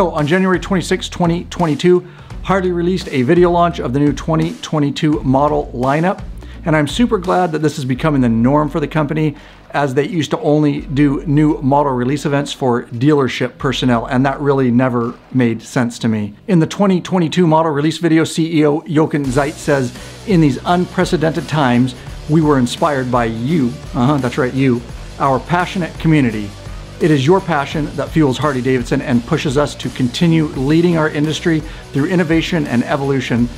So on January 26, 2022, Harley released a video launch of the new 2022 model lineup. And I'm super glad that this is becoming the norm for the company as they used to only do new model release events for dealership personnel, and that really never made sense to me. In the 2022 model release video, CEO Jochen Zeitz says, In these unprecedented times, we were inspired by you, uh-huh, that's right, you, our passionate community. It is your passion that fuels Harley Davidson and pushes us to continue leading our industry through innovation and evolution,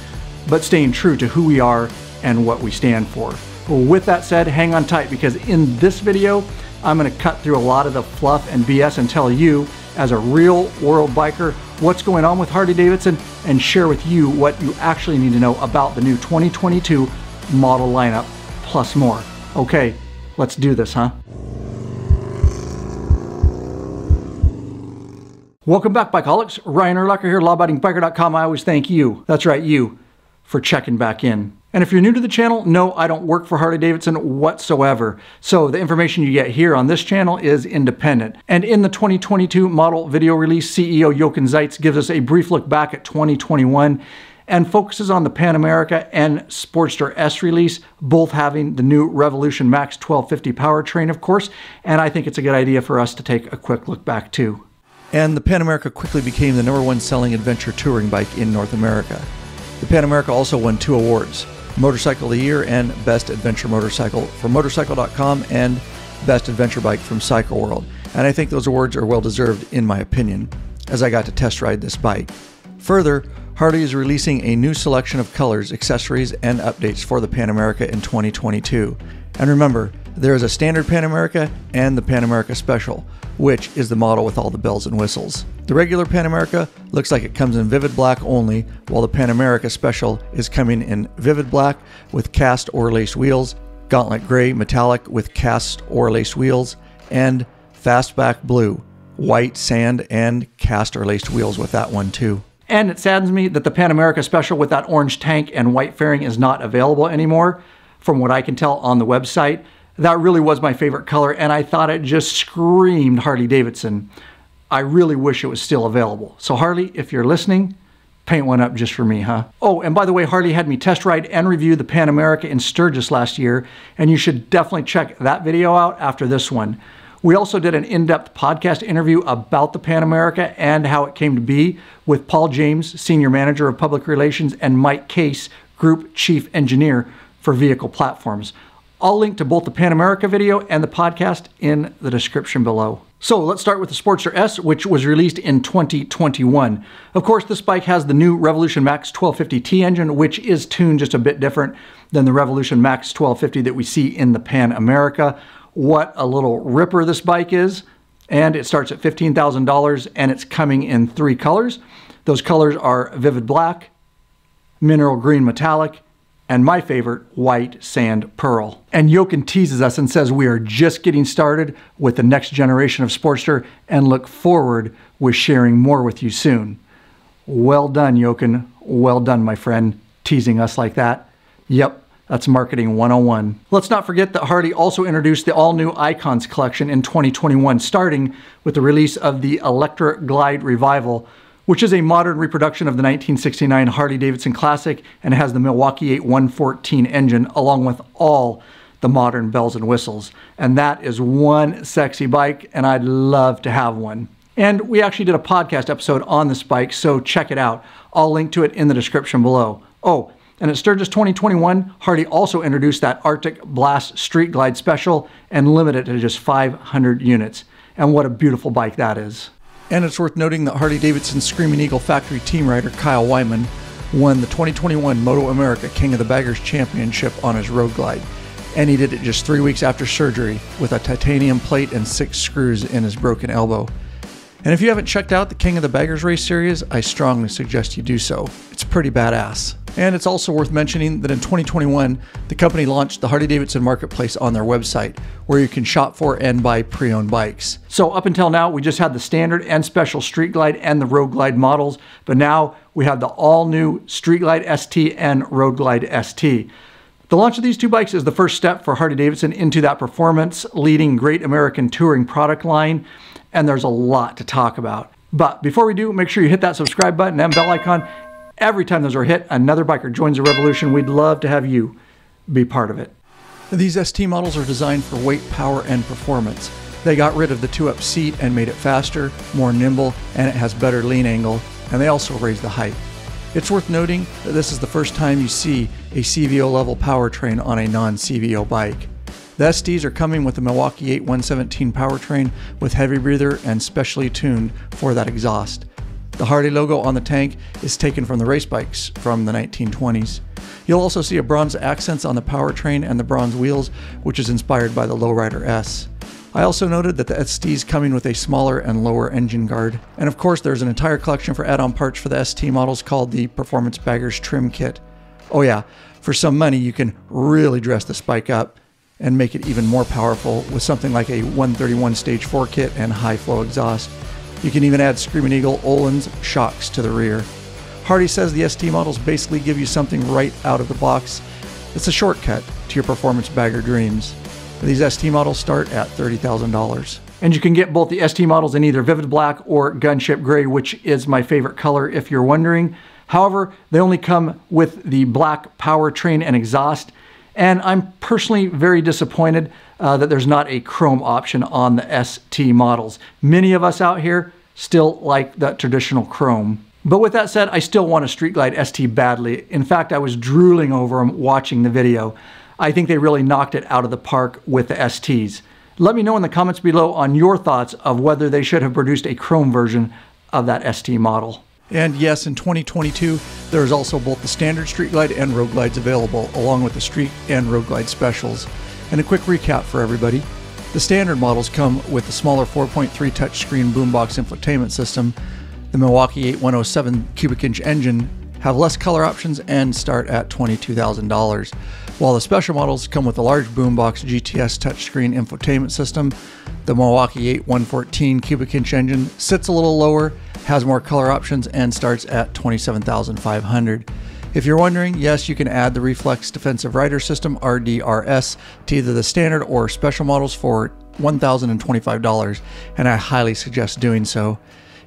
but staying true to who we are and what we stand for. With that said, hang on tight because in this video, I'm gonna cut through a lot of the fluff and BS and tell you, as a real world biker, what's going on with Harley Davidson and share with you what you actually need to know about the new 2022 model lineup, plus more. Okay, let's do this, huh? Welcome back, Bikeaholics. Ryan Urlacher here, lawabidingbiker.com. I always thank you, that's right, you, for checking back in. And if you're new to the channel, no, I don't work for Harley Davidson whatsoever. So the information you get here on this channel is independent. And in the 2022 model video release, CEO Jochen Zeitz gives us a brief look back at 2021 and focuses on the Pan America and Sportster S release, both having the new Revolution Max 1250 powertrain, of course. And I think it's a good idea for us to take a quick look back too. And the Pan America quickly became the number one selling adventure touring bike in North America. The Pan America also won two awards Motorcycle of the Year and Best Adventure Motorcycle from Motorcycle.com and Best Adventure Bike from Cycle World. And I think those awards are well deserved, in my opinion, as I got to test ride this bike. Further, Harley is releasing a new selection of colors, accessories, and updates for the Pan America in 2022. And remember, there is a standard Pan America and the Pan America Special, which is the model with all the bells and whistles. The regular Pan America looks like it comes in vivid black only, while the Pan America Special is coming in vivid black with cast or laced wheels, gauntlet gray metallic with cast or laced wheels, and fastback blue, white sand and cast or laced wheels with that one too. And it saddens me that the Pan America Special with that orange tank and white fairing is not available anymore, from what I can tell on the website. That really was my favorite color, and I thought it just screamed Harley Davidson. I really wish it was still available. So Harley, if you're listening, paint one up just for me, huh? Oh, and by the way, Harley had me test ride and review the Pan America in Sturgis last year, and you should definitely check that video out after this one. We also did an in-depth podcast interview about the Pan America and how it came to be with Paul James, Senior Manager of Public Relations, and Mike Case, Group Chief Engineer for Vehicle Platforms. I'll link to both the Pan America video and the podcast in the description below. So let's start with the Sportster S, which was released in 2021. Of course, this bike has the new Revolution Max 1250T engine, which is tuned just a bit different than the Revolution Max 1250 that we see in the Pan America. What a little ripper this bike is. And it starts at $15,000 and it's coming in three colors. Those colors are Vivid Black, Mineral Green Metallic, and my favorite, white sand pearl. And Jochen teases us and says we are just getting started with the next generation of Sportster and look forward with sharing more with you soon. Well done, Jochen. Well done, my friend, teasing us like that. Yep, that's marketing 101. Let's not forget that Harley also introduced the all-new Icons collection in 2021, starting with the release of the Electra Glide Revival, which is a modern reproduction of the 1969 Harley-Davidson Classic and has the Milwaukee 8 114 engine along with all the modern bells and whistles. And that is one sexy bike and I'd love to have one. And we actually did a podcast episode on this bike, so check it out. I'll link to it in the description below. Oh, and at Sturgis 2021, Harley also introduced that Arctic Blast Street Glide Special and limited it to just 500 units. And what a beautiful bike that is. And it's worth noting that Harley Davidson Screaming Eagle factory team rider Kyle Wyman won the 2021 Moto America King of the Baggers Championship on his Road Glide. And he did it just three weeks after surgery with a titanium plate and six screws in his broken elbow. And if you haven't checked out the King of the Baggers race series, I strongly suggest you do so. Pretty badass. And it's also worth mentioning that in 2021, the company launched the Harley Davidson Marketplace on their website, where you can shop for and buy pre owned bikes. So, up until now, we just had the standard and special Street Glide and the Road Glide models, but now we have the all new Street Glide ST and Road Glide ST. The launch of these two bikes is the first step for Harley Davidson into that performance leading great American touring product line, and there's a lot to talk about. But before we do, make sure you hit that subscribe button and bell icon. Every time those are hit, another biker joins the revolution. We'd love to have you be part of it. These ST models are designed for weight, power, and performance. They got rid of the two up seat and made it faster, more nimble, and it has better lean angle, and they also raised the height. It's worth noting that this is the first time you see a CVO level powertrain on a non CVO bike. The STs are coming with the Milwaukee 8117 powertrain with heavy breather and specially tuned for that exhaust. The Harley logo on the tank is taken from the race bikes from the 1920s. You'll also see a bronze accents on the powertrain and the bronze wheels, which is inspired by the Lowrider S. I also noted that the ST is coming with a smaller and lower engine guard. And of course, there's an entire collection for add-on parts for the ST models called the Performance Baggers Trim Kit. Oh yeah, for some money you can really dress the spike up and make it even more powerful with something like a 131 stage 4 kit and high flow exhaust. You can even add Screaming Eagle Öhlins shocks to the rear. Harley says the ST models basically give you something right out of the box. It's a shortcut to your performance bagger dreams. These ST models start at $30,000. And you can get both the ST models in either Vivid Black or Gunship Gray, which is my favorite color if you're wondering. However, they only come with the black powertrain and exhaust. And I'm personally very disappointed uh, that there's not a chrome option on the ST models. Many of us out here still like that traditional chrome. But with that said, I still want a Street Glide ST badly. In fact, I was drooling over them watching the video. I think they really knocked it out of the park with the STs. Let me know in the comments below on your thoughts of whether they should have produced a chrome version of that ST model. And yes, in 2022, there is also both the standard Street Glide and Road Glides available, along with the Street and Road Glide specials. And a quick recap for everybody. The standard models come with the smaller 4.3 touchscreen boombox infotainment system, the Milwaukee 8107 cubic inch engine, have less color options and start at $22,000. While the special models come with a large boombox GTS touchscreen infotainment system, the Milwaukee 8114 cubic inch engine sits a little lower, has more color options, and starts at 27,500. If you're wondering, yes, you can add the Reflex Defensive Rider System RDRS to either the standard or special models for $1,025, and I highly suggest doing so.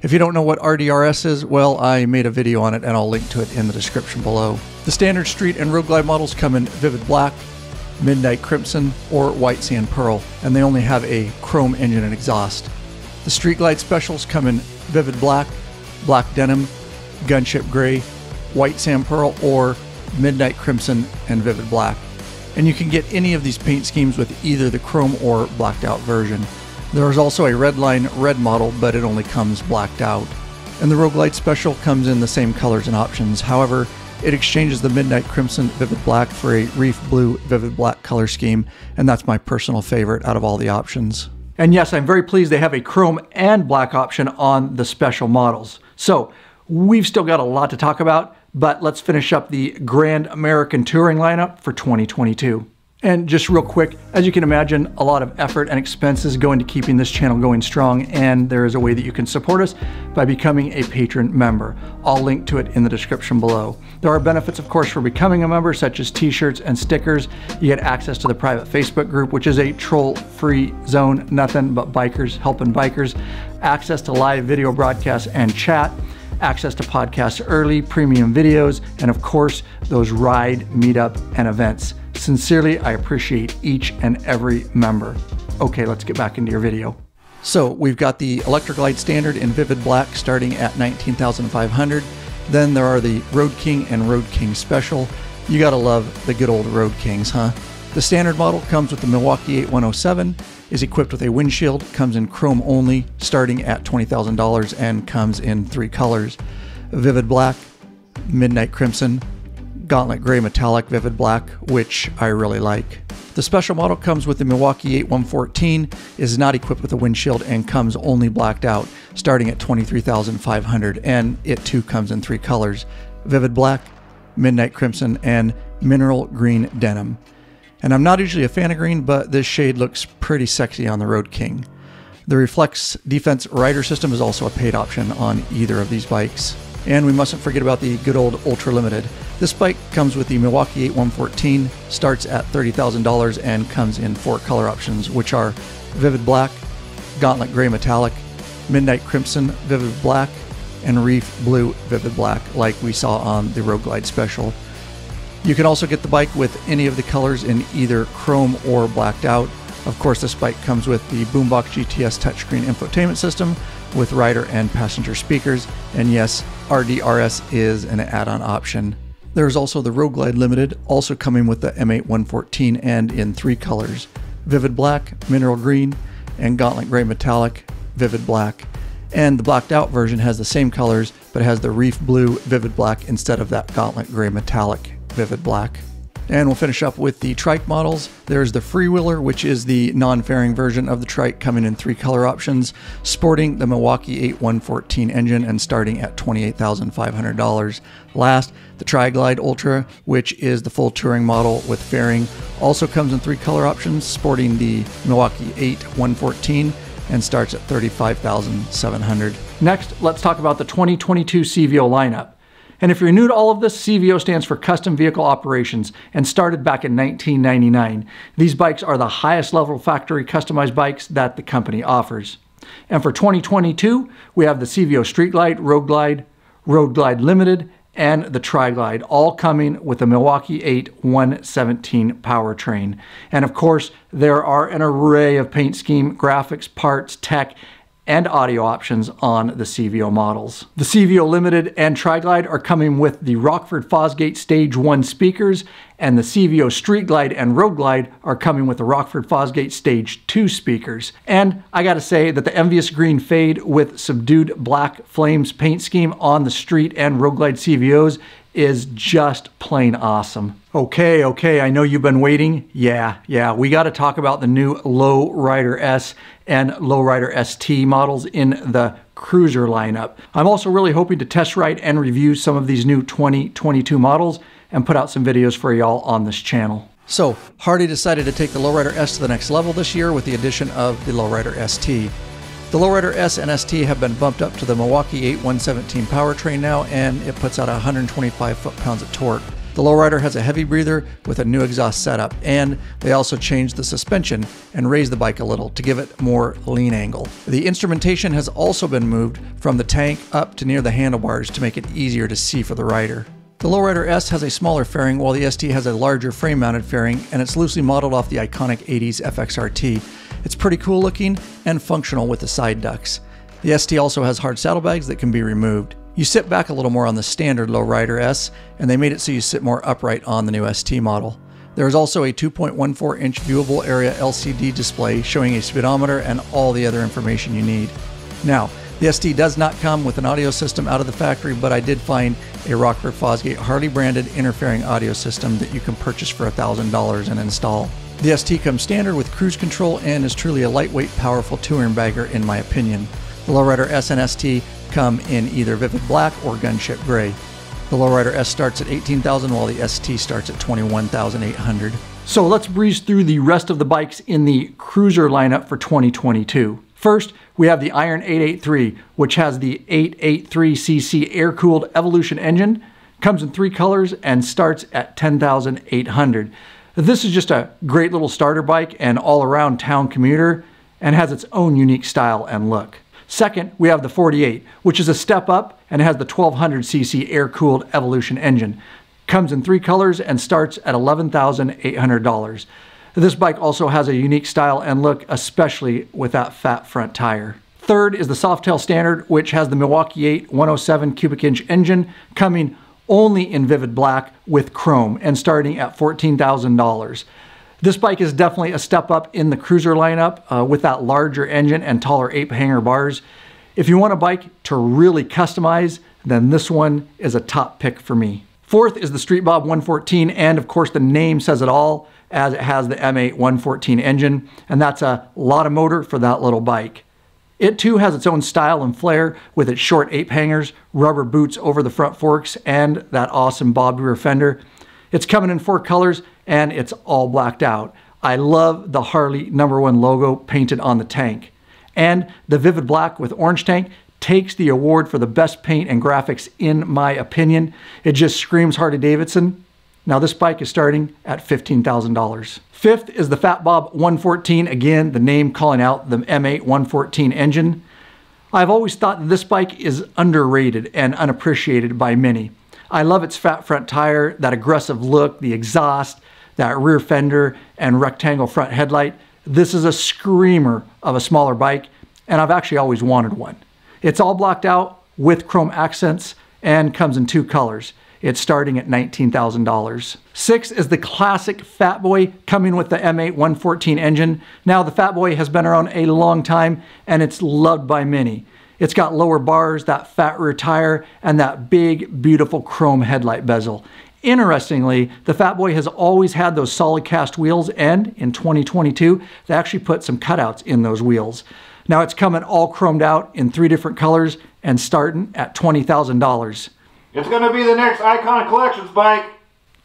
If you don't know what RDRS is, well, I made a video on it and I'll link to it in the description below. The standard street and road glide models come in vivid black, midnight crimson, or white sand pearl, and they only have a chrome engine and exhaust. The street glide specials come in vivid black, black denim, gunship gray, white sand pearl, or midnight crimson and vivid black. And you can get any of these paint schemes with either the chrome or blacked out version. There is also a Redline red model, but it only comes blacked out. And the Road Glide Special comes in the same colors and options. However, it exchanges the Midnight Crimson Vivid Black for a Reef Blue Vivid Black color scheme, and that's my personal favorite out of all the options. And yes, I'm very pleased they have a chrome and black option on the special models. So, we've still got a lot to talk about, but let's finish up the Grand American Touring lineup for 2022. And just real quick, as you can imagine, a lot of effort and expenses go into keeping this channel going strong, and there is a way that you can support us by becoming a patron member. I'll link to it in the description below. There are benefits, of course, for becoming a member, such as t-shirts and stickers. You get access to the private Facebook group, which is a troll-free zone, nothing but bikers helping bikers, access to live video broadcasts and chat, access to podcasts early, premium videos, and of course, those ride, meetup, and events. Sincerely, I appreciate each and every member. Okay, let's get back into your video. So we've got the Electra Glide Standard in Vivid Black starting at 19500 Then there are the Road King and Road King Special. You gotta love the good old Road Kings, huh? The standard model comes with the Milwaukee 8107, is equipped with a windshield, comes in chrome only, starting at $20,000 and comes in three colors Vivid Black, Midnight Crimson, Gauntlet Gray Metallic Vivid Black, which I really like. The special model comes with the Milwaukee 8114, is not equipped with a windshield, and comes only blacked out, starting at 23500 and it too comes in three colors Vivid Black, Midnight Crimson, and Mineral Green Denim. And I'm not usually a fan of green, but this shade looks pretty sexy on the Road King. The Reflex Defense Rider System is also a paid option on either of these bikes. And we mustn't forget about the good old Ultra Limited. This bike comes with the Milwaukee 8114, starts at $30,000 and comes in four color options, which are Vivid Black, Gauntlet Gray Metallic, Midnight Crimson Vivid Black, and Reef Blue Vivid Black, like we saw on the Road Glide Special. You can also get the bike with any of the colors in either chrome or blacked out. Of course, this bike comes with the Boombox GTS touchscreen infotainment system with rider and passenger speakers, and yes, RDRS is an add on option. There's also the Road Glide Limited, also coming with the M8 114 and in three colors Vivid Black, Mineral Green, and Gauntlet Gray Metallic, Vivid Black. And the blacked out version has the same colors, but has the Reef Blue Vivid Black instead of that Gauntlet Gray Metallic Vivid Black. And we'll finish up with the trike models. There's the Freewheeler, which is the non-fairing version of the trike coming in three color options, sporting the Milwaukee 8114 engine and starting at $28,500. Last, the Tri-Glide Ultra, which is the full touring model with fairing, also comes in three color options, sporting the Milwaukee 8114 and starts at 35,700. Next, let's talk about the 2022 CVO lineup. And if you're new to all of this, CVO stands for Custom Vehicle Operations and started back in 1999. These bikes are the highest level factory customized bikes that the company offers. And for 2022, we have the CVO Street Glide, Road Glide, Road Glide Limited, and the Tri-Glide, all coming with the Milwaukee 8 117 powertrain. And of course, there are an array of paint scheme, graphics, parts, tech, and audio options on the CVO models. The CVO Limited and Tri-Glide are coming with the Rockford Fosgate Stage 1 speakers, and the CVO Street Glide and Road Glide are coming with the Rockford Fosgate Stage 2 speakers. And I gotta say that the Envious Green Fade with subdued black flames paint scheme on the Street and Road Glide CVOs is just plain awesome. Okay, okay, I know you've been waiting. Yeah, yeah, we got to talk about the new Lowrider S and Lowrider ST models in the Cruiser lineup. I'm also really hoping to test ride and review some of these new 2022 models and put out some videos for y'all on this channel. So, Harley decided to take the Lowrider S to the next level this year with the addition of the Lowrider ST. The Lowrider S and ST have been bumped up to the Milwaukee 8 117 powertrain now, and it puts out 125 foot-pounds of torque. The Lowrider has a heavy breather with a new exhaust setup, and they also changed the suspension and raised the bike a little to give it more lean angle. The instrumentation has also been moved from the tank up to near the handlebars to make it easier to see for the rider. The Lowrider S has a smaller fairing while the ST has a larger frame-mounted fairing and it's loosely modeled off the iconic 80s FXRT. It's pretty cool looking and functional with the side ducts. The ST also has hard saddlebags that can be removed. You sit back a little more on the standard Lowrider S, and they made it so you sit more upright on the new ST model. There is also a 2.14 inch viewable area LCD display showing a speedometer and all the other information you need. Now, the ST does not come with an audio system out of the factory, but I did find a Rockford Fosgate Harley branded interfering audio system that you can purchase for $1,000 and install. The ST comes standard with cruise control and is truly a lightweight, powerful touring bagger in my opinion. The Lowrider S and ST come in either vivid black or gunship gray. The Lowrider S starts at 18,000 while the ST starts at 21,800. So let's breeze through the rest of the bikes in the cruiser lineup for 2022. First, we have the Iron 883, which has the 883cc air-cooled Evolution engine, comes in three colors, and starts at 10,800. This is just a great little starter bike and all-around town commuter and has its own unique style and look. Second, we have the 48, which is a step up and has the 1200cc air-cooled Evolution engine. Comes in three colors and starts at $11,800. This bike also has a unique style and look, especially with that fat front tire. Third is the Softail Standard, which has the Milwaukee 8 107 cubic inch engine coming only in Vivid Black with chrome and starting at $14,000. This bike is definitely a step up in the cruiser lineup uh, with that larger engine and taller ape hanger bars. If you want a bike to really customize, then this one is a top pick for me. Fourth is the Street Bob 114, and of course the name says it all as it has the M8 114 engine, and that's a lot of motor for that little bike. It too has its own style and flair with its short ape hangers, rubber boots over the front forks, and that awesome bobbed rear fender. It's coming in four colors and it's all blacked out. I love the Harley number one logo painted on the tank. And the Vivid Black with orange tank takes the award for the best paint and graphics in my opinion. It just screams Harley Davidson. Now this bike is starting at $15,000. Fifth is the Fat Bob 114. Again, the name calling out the M8 114 engine. I've always thought that this bike is underrated and unappreciated by many. I love its fat front tire, that aggressive look, the exhaust, that rear fender, and rectangle front headlight. This is a screamer of a smaller bike, and I've actually always wanted one. It's all blocked out with chrome accents and comes in two colors. It's starting at $19,000. Six is the classic Fat Boy coming with the M8 114 engine. Now the Fat Boy has been around a long time and it's loved by many. It's got lower bars, that fat rear tire, and that big, beautiful chrome headlight bezel. Interestingly, the Fat Boy has always had those solid cast wheels, and in 2022, they actually put some cutouts in those wheels. Now it's coming all chromed out in three different colors and starting at $20,000. It's going to be the next Icon Collections bike.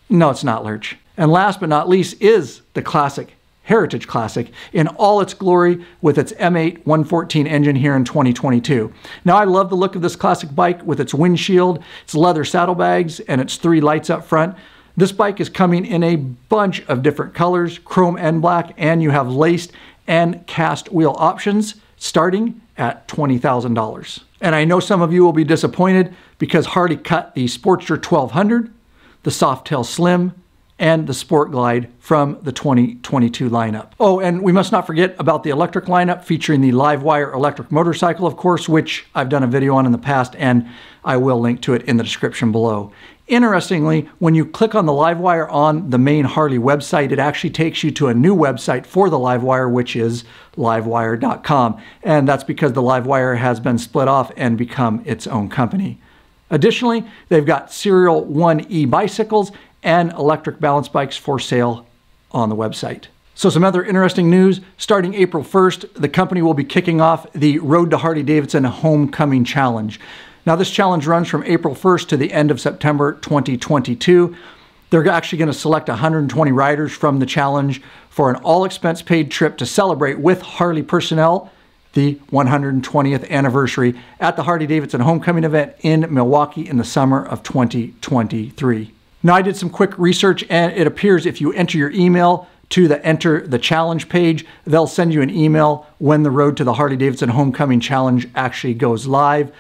No, it's not, Lurch. And last but not least is the classic Heritage Classic in all its glory with its M8 114 engine here in 2022. Now I love the look of this classic bike with its windshield, its leather saddlebags, and its three lights up front. This bike is coming in a bunch of different colors, chrome and black, and you have laced and cast wheel options starting at $20,000. And I know some of you will be disappointed because Harley cut the Sportster 1200, the Softail Slim, and the Sport Glide from the 2022 lineup. Oh, and we must not forget about the electric lineup featuring the Livewire electric motorcycle, of course, which I've done a video on in the past, and I will link to it in the description below. Interestingly, when you click on the Livewire on the main Harley website, it actually takes you to a new website for the Livewire, which is livewire.com. And that's because the Livewire has been split off and become its own company. Additionally, they've got Serial 1E bicycles and electric balance bikes for sale on the website. So some other interesting news, starting April 1st, the company will be kicking off the Road to Harley-Davidson Homecoming Challenge. Now this challenge runs from April 1st to the end of September 2022. They're actually going to select 120 riders from the challenge for an all expense paid trip to celebrate with Harley personnel the 120th anniversary at the Harley Davidson Homecoming event in Milwaukee in the summer of 2023. Now, I did some quick research, and it appears if you enter your email to the enter the challenge page, they'll send you an email when the road to the Harley Davidson Homecoming Challenge actually goes live.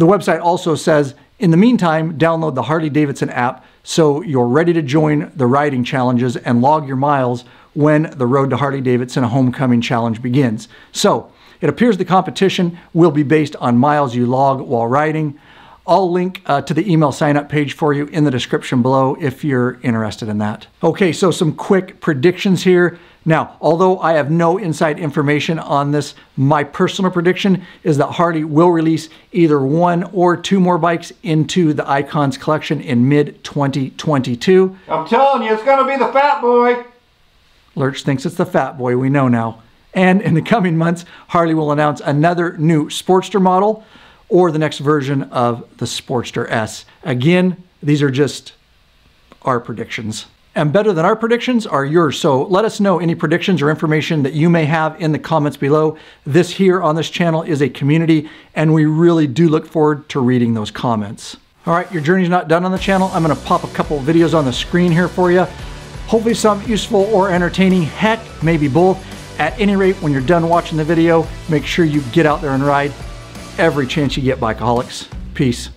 The website also says, in the meantime, download the Harley Davidson app so you're ready to join the riding challenges and log your miles when the Road to Harley Davidson Homecoming Challenge begins. So, it appears the competition will be based on miles you log while riding. I'll link uh, to the email sign up page for you in the description below if you're interested in that. Okay, so some quick predictions here. Now, although I have no inside information on this, my personal prediction is that Harley will release either one or two more bikes into the Icons collection in mid 2022. I'm telling you, it's going to be the Fat Boy. Lurch thinks it's the Fat Boy, we know now. And in the coming months, Harley will announce another new Sportster model or the next version of the Sportster S. Again, these are just our predictions. And better than our predictions are yours. So let us know any predictions or information that you may have in the comments below. This here on this channel is a community, and we really do look forward to reading those comments. All right, your journey's not done on the channel. I'm gonna pop a couple videos on the screen here for you. Hopefully some useful or entertaining, heck, maybe both. At any rate, when you're done watching the video, make sure you get out there and ride every chance you get, Bikeaholics. Peace.